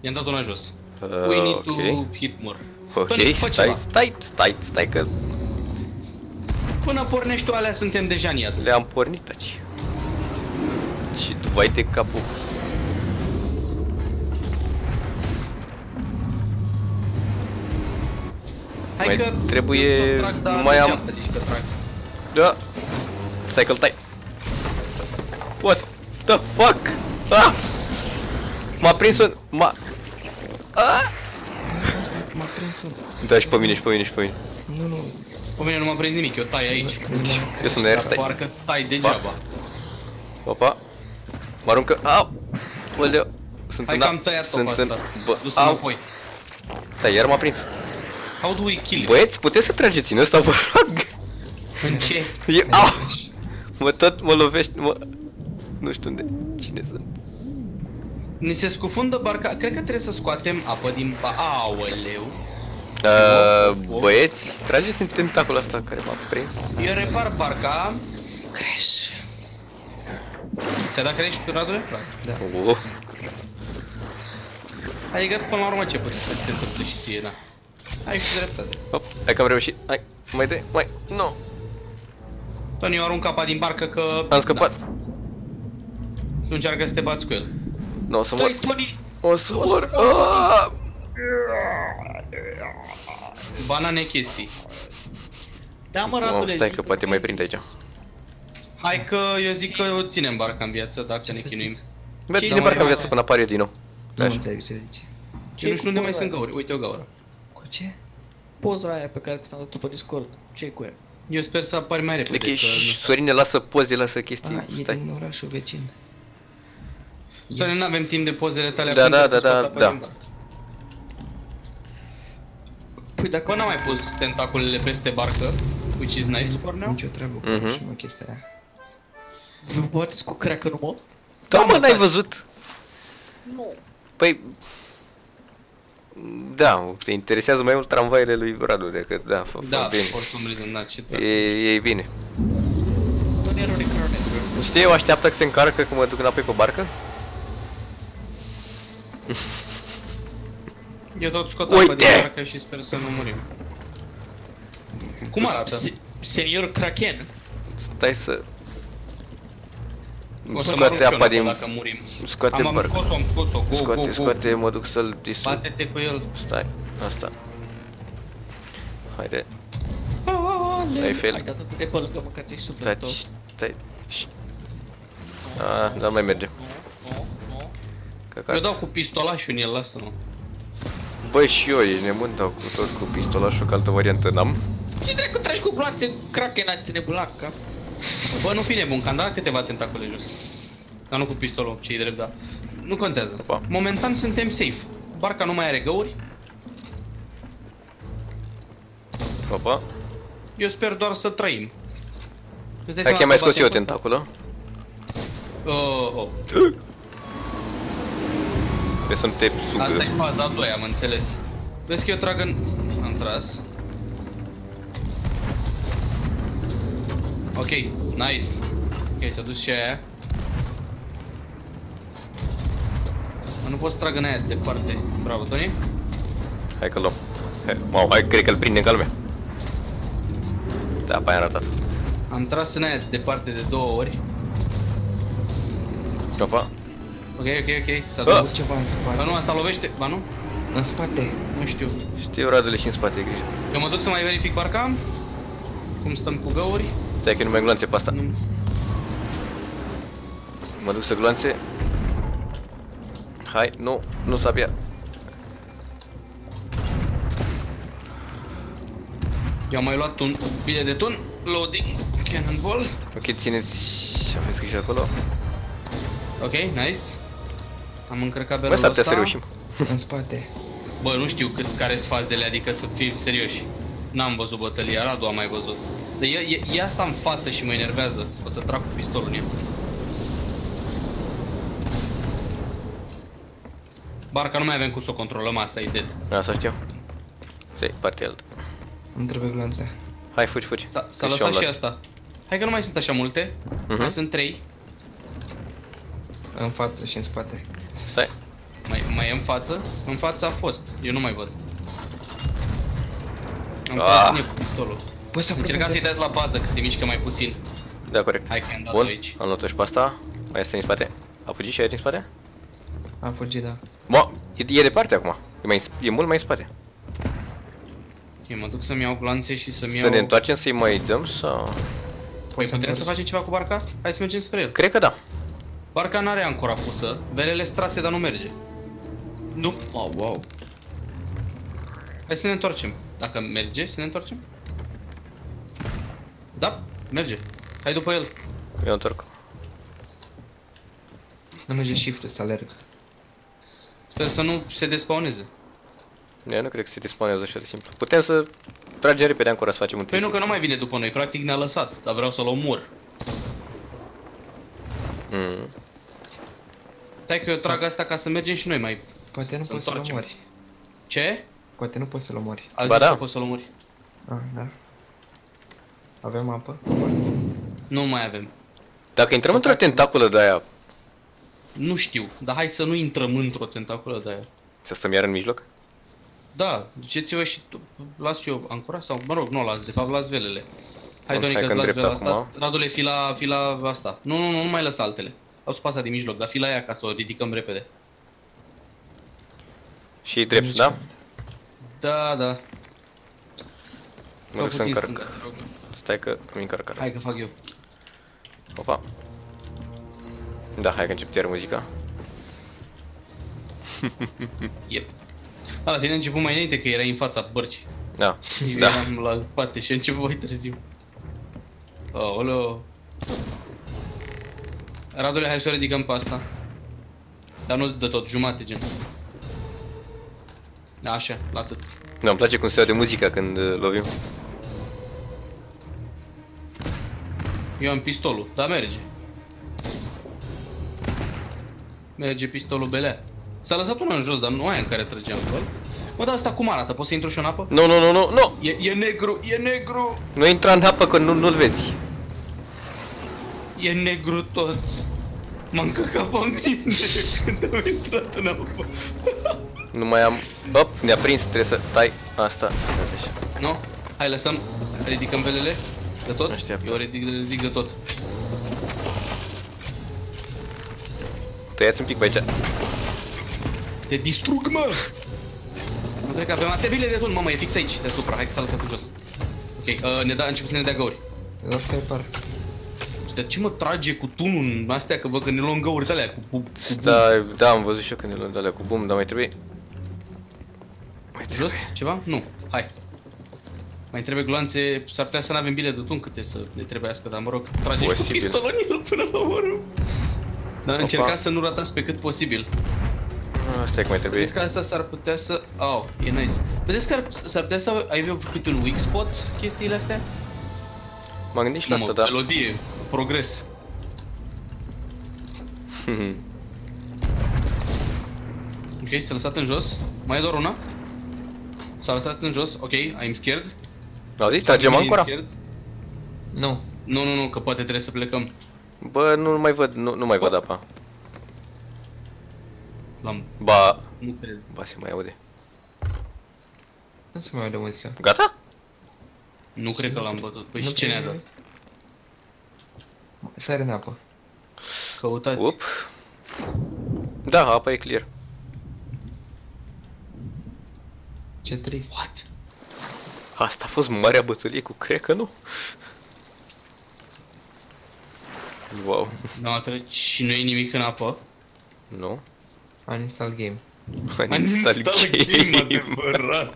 I-am dat una jos. Uh, We need ok. to hit more. Ok, Tony, fă stai, ceva. stai, stai, stai că Până pornești tu alea, suntem deja în iad. le-am pornit aici. Și tu vai de capul. Hai Mai că trebuie- eu tot trag, dar nu mai am- degeaba zici că trag. Da. Stai că-l tai. What? The fuck? Ah! M-a prins un... M-a... Ah! M-a prins un... Da, și pe mine, și pe mine, și pe mine. Nu, nu. Pe mine nu m-a prins nimic, eu tai aici. Eu sunt de aer, Dar stai. parcă tai degeaba. Opa. Mă aruncă. Au! Oleu. Sunt Hai în... că am tăiat Sunt topa în... asta. Bă, Dus au. înapoi. Stai, iar m-a prins. How do we kill him? Băieți, puteți să trageți în ăsta, vă rog? În ce? E... Au! Mă tot mă lovește, mă... Nu știu unde. Cine sunt? Ni se scufundă barca, cred că trebuie să scoatem apă din ba... Aoleu. Uh, băieți, trageți în tentaculul ăsta care m-a prins. Eu repar barca. Crash. Ți-a dat crești tu, Radule? Da. Oh. Adică, până la urmă, ce poate să ți se întâmple și ție, da. Ai și dreptate. Hop, hai că am reușit. Hai, mai de, mai, nu. Tony, eu arunc apa din barcă că... Am scăpat. Da. Tu încearcă să te bați cu el. Nu, o să mor. Tony, Tony! O să mor. Ah! Banane chestii. Da, mă, Mamă, Radule, stai zic că poate mai prind aici. Hai că eu zic că o ținem barca în viață dacă ne chinuim. Bă, Ce ține mai barca în mai- viață până apare eu din nou. Nu Așa. înțeleg ce zice. Și nu știu unde mai sunt gauri. Uite o gaură. Cu ce? Poza aia pe care ți-am dat-o pe Discord. ce cu ea? Eu sper să apari mai repede. Ok, că și nu- Sorine lasă poze, lasă chestii. A, e Stai. din orașul vecin. Să ne avem timp de pozele tale Da, acum, da, trebuie da, să da, scot apa da. din barcă. Păi dacă Bă, n-am mai pus tentaculele peste barcă, which is nice for now. Nicio treabă cu Mhm. și mă chestia aia. vă bateți cu cracă mă? Da, Da, mă, mă, n-ai taci. văzut? Nu. Păi... Da, te interesează mai mult tramvaiele lui Radu decât, da, fă, Da, fă bine. for some reason, da, ce E, trebuie. e bine. Tony Rone Cronen. Știi, eu așteaptă că se încarcă când mă duc înapoi pe barcă? Eu tot scot Uite! apa din barcă și sper să nu murim. Cum arată? Se- Senior Kraken. Stai să... O să mă Scoate arunc și eu apa înapoi din... Dacă murim. Scoate am, am barca. scos-o, am scos-o, go, Scoate, go, go. scoate, mă duc să-l distrug. Bate-te cu el. Stai, asta. Haide, Aoleu. Ai fel. Ai dat atât de pe lângă, măcar ți-ai sufletul. taci, stai. Ș. Ah, da, mai merge. Eu Căcat. dau cu pistolașul în el, lasă-mă. Băi, și eu, ești nebun, dau cu tot cu pistolașul, că altă variantă n-am. Ce dracu tragi cu blanțe Kraken ați nebulat cap? Bă, nu fi nebun, că am dat câteva tentacule jos. Dar nu cu pistolul, ce drept, da. Nu contează. Opa. Momentan suntem safe. Barca nu mai are găuri. Opa. Eu sper doar să trăim. Îți dai Hai că seama am mai că scos eu batem pe ăsta? tentaculă. Oh, oh. Pe să nu te Asta e sugă. faza a doua, am înțeles. Vezi că eu trag în... Am tras. Ok, nice. Ok, ți-a dus și aia. Mă, nu pot să trag în aia de departe. Bravo, Tony. Hai că luăm. Hai, Mau, hai, cred că îl prindem ca lumea. Da, pe aia am ratat. Am tras în aia de departe de două ori. Opa. Ok, ok, ok, s-a Ah. dus. Ceva în Ba spate. nu, asta lovește, ba nu? În spate. Nu știu. Știu, Radule și în spate, e grijă. Eu mă duc să mai verific barca. Cum stăm cu găuri. Stai că nu mai gloanțe pe asta. Nu. Mă duc să gloanțe. Hai, nu, nu sabia. Eu am mai luat un bilet de tun. Loading. Cannonball. Ok, țineți, aveți grijă acolo. Ok, nice. Am încărcat Bă, belul s-ar putea ăsta. să reușim. În spate. Bă, nu știu cât care sunt fazele, adică să fim serioși. N-am văzut bătălia, Radu a mai văzut. Dar e, e, e asta în față și mă enervează. O să trag cu pistolul în el. Barca nu mai avem cum să o controlăm, asta e dead. Asta știu. Stai, partea altă. Îmi trebuie glanțe. Hai, fugi, fugi. S-a, Că s-a și eu lăsat am și dat. asta. Hai că nu mai sunt așa multe. Mhm. Mai sunt trei. În față și în spate. Stai. Mai, Mai e în față? În față a fost. Eu nu mai văd. Am Ah. ah. pistolul. Poți să Încercați să-i apropiați dați la bază, că se mișcă mai puțin. Da, corect. Hai că am dat Bun, aici. am luat-o și pe asta. Mai este în spate. A fugit și aia din spate? Am fugit, da. Mă, e, e departe acum. E, mai, în sp- e mult mai în spate. Ok, mă duc să-mi iau glanțe și să-mi iau... Să ne întoarcem să-i mai dăm sau... Păi să putem să întorci. facem ceva cu barca? Hai să mergem spre el. Cred că da. Barca n-are ancora pusă, velele strase, dar nu merge. Nu. Oh, wow. Hai să ne întoarcem. Dacă merge, să ne întoarcem? Da, merge. Hai după el. Eu întorc. Nu merge shift-ul să alerg. Sper să nu se despawneze. Eu nu cred că se disponează așa de simplu. Putem să tragem repede ancora să facem un Păi nu, test. că nu mai vine după noi, practic ne-a lăsat, dar vreau să-l omor. Mm. Stai că eu trag asta ca să mergem și noi mai... Poate nu Să poți să-l întoarcem. omori. Ce? Poate nu poți să-l omori. A Ba zis da. că poți să-l omori. Ah, da. Avem apă? Nu mai avem. Dacă intrăm într-o tentaculă de aia, Nu știu, dar hai să nu intrăm într-o tentaculă de aia. să stăm iar în mijloc? Da, duceți-vă și tu, las eu ancora sau, mă rog, nu o las, de fapt las velele. Hai, Bun, Doni, hai că-ți că las îndrept vela asta. acum. Radule, fi la, fi la asta. Nu, nu, nu, nu mai lăsa altele. Au spus asta din mijloc, dar fi la ea ca să o ridicăm repede. Și drept, da? Da, da. Mă Fă duc să puțin încarc. stânga, te rog. Stai că îmi încarcă. Hai că fac eu. Opa. Da, hai că încep iar muzica. Yep. A, la tine a început mai înainte că era în fața bărcii. Da. Eu Da. eram la spate și a început mai târziu. Aoleo. Radule, hai să o ridicăm pe asta. Dar nu de tot, jumate gen. Da, așa, la atât. Da, îmi place cum se aude muzica când uh, lovim. Eu am pistolul, dar merge. Merge pistolul belea. S-a lăsat una în jos, dar nu aia în care trăgeam cu el. Mă, dar asta cum arată? Poți să intru și în apă? Nu, nu, nu, nu, nu! E, e negru, e negru, Nu intra în apă că nu, nu-l vezi. e negru tot. M-am căcat pe mine când am intrat în apă. Nu mai am... Op, ne-a prins, trebuie să tai asta. Stai așa. Nu? Hai, lăsăm, ridicăm velele de tot? Așteaptă. Eu ridic, ridic de tot. Tăiați un pic pe aici. Te distrug, mă! Nu cred că avem atebile de tot, mamă, e fix aici, deasupra, hai că s-a lăsat în jos. Ok, uh, ne da, a început să ne dea găuri. Las sniper. De ce mă trage cu tunul în astea, că văd că ne luăm găuri de alea cu, cu, cu Da, da, am văzut și eu când ne luăm de alea cu bum, dar mai trebuie... Mai trebuie. Jos? Ceva? Nu. Hai. Mai trebuie gloanțe, s-ar putea să nu avem bile de tun câte să ne trebuiască, dar mă rog, trage cu Posibil. pistolul în el până la urmă. Dar Opa. încercați să nu ratați pe cât posibil. Ah, Stai că mai trebuie. Vedeți că asta s-ar putea să... Oh, e nice. Vedeți că ar- s-ar putea să ai câte un weak spot chestiile astea? M-am gândit și la asta, da. melodie, progres. Ok, s-a lăsat în jos. Mai e doar una. S-a lăsat în jos. Ok, I'm scared. Auziți, tragem I'm ancora? scared. Nu. Nu, nu, nu, că poate trebuie să plecăm. Bă, nu mai văd, nu, nu mai văd apa. L-am... Ba, Nu cred. ba se mai aude. Nu se mai aude muzica. Gata? Nu cred că l-am bătut. Păi Nu și ce ne-a cred. dat? Sare în apă. Căutați. Up. Da, apa e clear. Ce trist. What? Asta a fost marea bătălie cu crecă, nu? Wow. Nu a trecut și nu e nimic în apă. Nu? Uninstall game. Uninstall game. adevărat.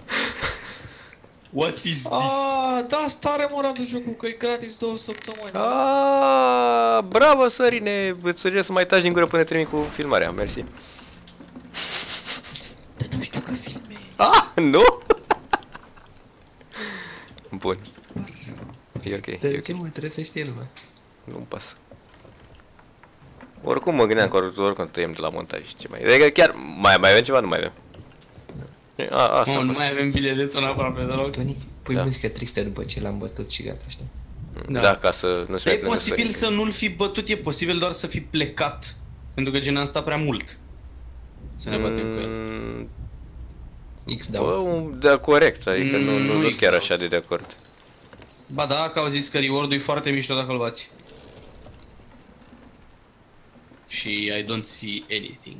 What is this? Ah, da, stare mă Radu jocul, că e gratis două săptămâni. Ah, bravo, Sărine! Îți sugerez să mai taci din gură până termin cu filmarea, mersi. Dar nu știu că filme. Ah, nu? Bun. E ok, De e ce ok. mă trebuie să știe lumea? Nu-mi pasă. Oricum mă gândeam că or- oricum tăiem de la montaj și ce mai... Adică chiar mai, mai avem ceva? Nu mai avem. A, asta Mă, a nu fost. mai avem bile de ton aproape deloc. Tony, pui Da. muzică tristă după ce l-am bătut și gata, știi? Da. Da, ca să nu se E mai plângă posibil Sorin. să nu-l fi bătut, e posibil doar să fi plecat. Pentru că gen am stat prea mult. Să ne batem cu el. Mm, X Bă, dau. un- da, corect, adică Mm, nu, nu, nu nu e sunt chiar greu. așa de de acord. Ba da, că au zis că reward-ul e foarte mișto dacă îl bați. Și I don't see anything.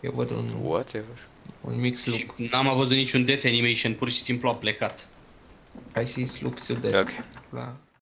Eu văd un, Whatever. un mic Și sloop. n-am văzut niciun death animation, pur și simplu a plecat. I see sloops to death. Ok. La